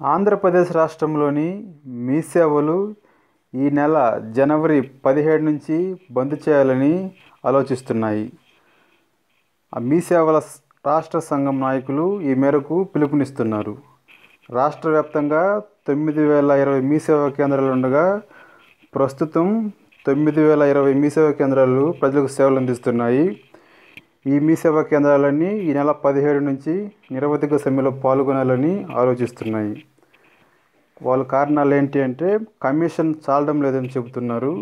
ఆంధ్రప్రదేశ్ రాష్ట్రంలోని మీ సేవలు ఈ నెల జనవరి పదిహేడు నుంచి బంద్ చేయాలని ఆలోచిస్తున్నాయి. మీ సేవల రాష్ట్ర సంఘం నాయకులు ఈ మేరకు పిలుపునిస్తున్నారు. రాష్ట్ర వ్యాప్తంగా తొమ్మిది వేల ఇరవై మీ సేవా కేంద్రాలు ఉండగా ప్రస్తుతం తొమ్మిది వేల ఇరవై మీ సేవా కేంద్రాలు ప్రజలకు సేవలు అందిస్తున్నాయి. ఈ మీ సేవా కేంద్రాలన్నీ ఈ నెల పదిహేడు నుంచి నిరవధిక సమ్మెలో పాల్గొనాలని ఆలోచిస్తున్నాయి. వాళ్ళ కారణాలు ఏంటి అంటే కమిషన్ చాలడం లేదని చెబుతున్నారు.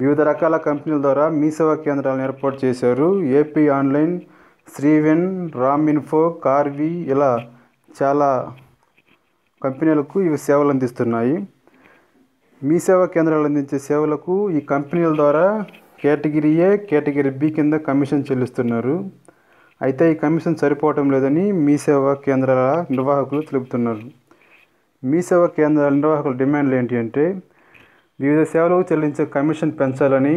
వివిధ రకాల కంపెనీల ద్వారా మీ సేవా కేంద్రాలను ఏర్పాటు చేశారు. AP online శ్రీవెన్ Ram info Karvy ఇలా చాలా కంపెనీలకు ఇవి సేవలు అందిస్తున్నాయి. మీ సేవా కేంద్రాలు అందించే సేవలకు ఈ కంపెనీల ద్వారా category A category B commission commission చెల్లిస్తున్నారు. అయితే ఈ కమిషన్ సరిపోవటం లేదని మీ సేవా కేంద్రాల నిర్వాహకులు తెలుపుతున్నారు. మీ సేవా కేంద్రాల నిర్వాహకుల డిమాండ్లు ఏంటి అంటే వివిధ సేవలకు చెల్లించే కమిషన్ పెంచాలని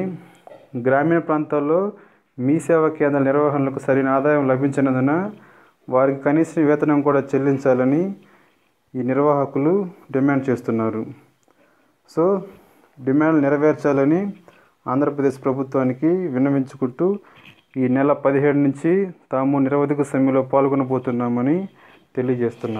గ్రామీణ ప్రాంతాల్లో మీ సేవా కేంద్ర నిర్వహణలకు సరైన ఆదాయం లభించినందున వారికి కనీస వేతనం కూడా చెల్లించాలని ఈ నిర్వాహకులు డిమాండ్ చేస్తున్నారు. సో డిమాండ్ నెరవేర్చాలని ఆంధ్రప్రదేశ్ ప్రభుత్వానికి విన్నవించుకుంటూ ఈ నెల పదిహేడు నుంచి తాము నిరవధిక సమ్మెలో పాల్గొనబోతున్నామని తెలియజేస్తున్నారు.